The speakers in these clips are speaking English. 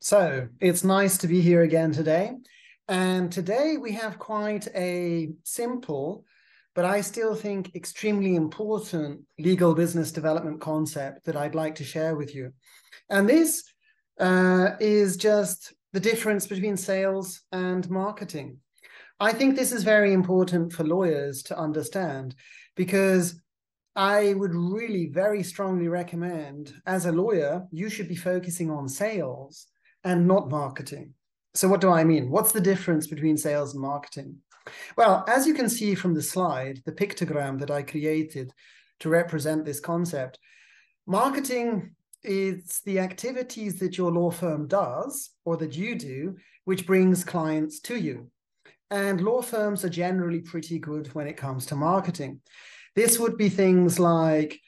So it's nice to be here again today. And today we have quite a simple, but I still think extremely important legal business development concept that I'd like to share with you. And this uh, is just the difference between sales and marketing. I think this is very important for lawyers to understand because I would really very strongly recommend as a lawyer, you should be focusing on sales and not marketing. So, what do I mean? What's the difference between sales and marketing? Well, as you can see from the slide, the pictogram that I created to represent this concept, marketing is the activities that your law firm does or that you do, which brings clients to you. And law firms are generally pretty good when it comes to marketing. This would be things like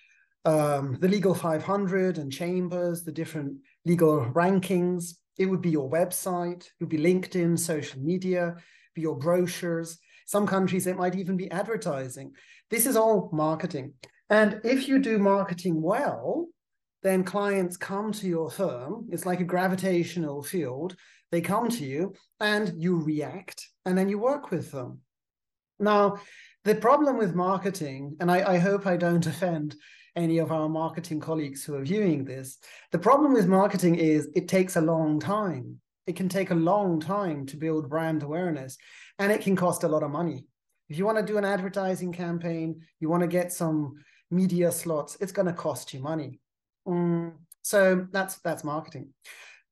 um, the Legal 500 and Chambers, the different legal rankings. It would be your website, it would be LinkedIn, social media, be your brochures. Some countries, it might even be advertising. This is all marketing. And if you do marketing well, then clients come to your firm. It's like a gravitational field. They come to you and you react and then you work with them. Now, the problem with marketing, and I, I, hope I don't offend any of our marketing colleagues who are viewing this, the problem with marketing is it takes a long time. It can take a long time to build brand awareness, and it can cost a lot of money. If you want to do an advertising campaign, you want to get some media slots, it's going to cost you money. Mm, so that's that's marketing.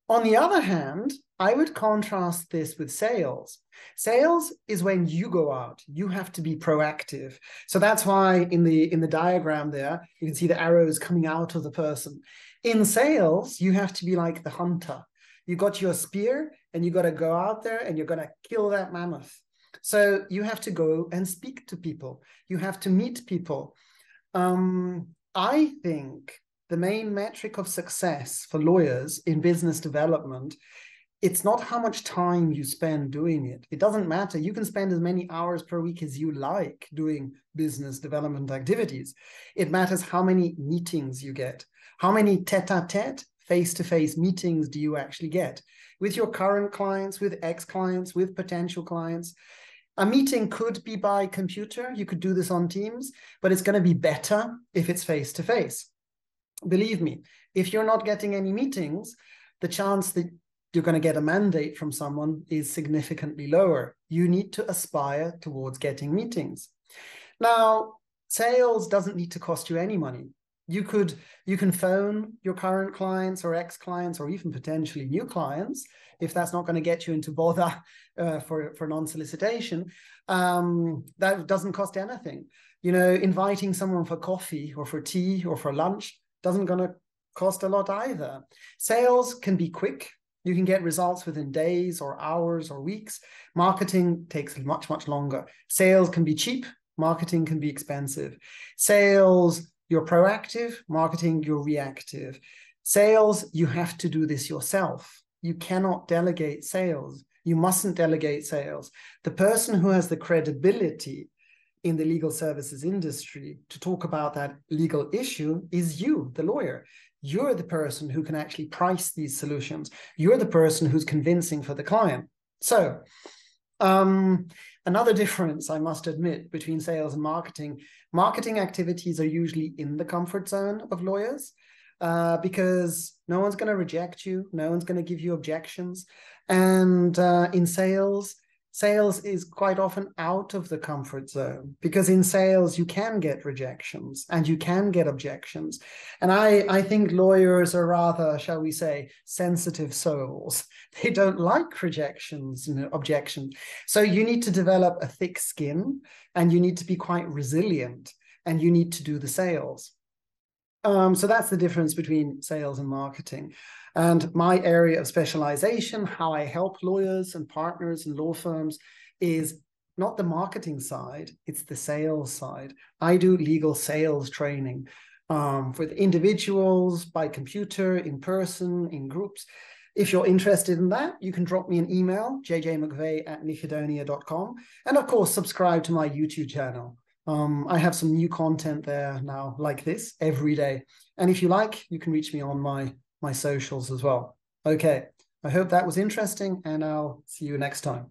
On the other hand, I would contrast this with sales. Sales is when you go out, you have to be proactive. So that's why in the in the diagram there, you can see the arrows coming out of the person. In sales, you have to be like the hunter. You got your spear and you got to go out there and you're going to kill that mammoth. So you have to go and speak to people. You have to meet people. Um, I think the main metric of success for lawyers in business development it's not how much time you spend doing it. It doesn't matter. You can spend as many hours per week as you like doing business development activities. It matters how many meetings you get. How many tete a tete, face to face meetings do you actually get with your current clients, with ex clients, with potential clients? A meeting could be by computer. You could do this on Teams, but it's going to be better if it's face to face. Believe me, if you're not getting any meetings, the chance that you're going to get a mandate from someone is significantly lower. You need to aspire towards getting meetings. Now, sales doesn't need to cost you any money. You could you can phone your current clients or ex clients or even potentially new clients if that's not going to get you into bother uh, for for non solicitation. Um, that doesn't cost anything. You know, inviting someone for coffee or for tea or for lunch doesn't going to cost a lot either. Sales can be quick you can get results within days or hours or weeks. Marketing takes much, much longer. Sales can be cheap, marketing can be expensive. Sales, you're proactive, marketing, you're reactive. Sales, you have to do this yourself. You cannot delegate sales. You mustn't delegate sales. The person who has the credibility in the legal services industry to talk about that legal issue is you, the lawyer you're the person who can actually price these solutions. You're the person who's convincing for the client. So, um, another difference, I must admit, between sales and marketing marketing activities are usually in the comfort zone of lawyers uh, because no one's going to reject you, no one's going to give you objections. And uh, in sales, sales is quite often out of the comfort zone because in sales you can get rejections and you can get objections. And i i think lawyers are rather shall we say sensitive souls. They don't like rejections and objections. So you need to develop a thick skin and you need to be quite resilient and you need to do the sales. Um, so that's the difference between sales and marketing. And my area of specialization, how I help lawyers and partners and law firms, is not the marketing side, it's the sales side. I do legal sales training um, individuals, by computer, in person, in groups. If you're interested in that, you can drop me an email, jjmcveigh at nixedonia.com. And of course, subscribe to my YouTube channel. Um, I have some new content there now, like this, every day. And if you like, you can reach me on my my socials as well. Okay, I hope that was interesting, and I'll see you next time.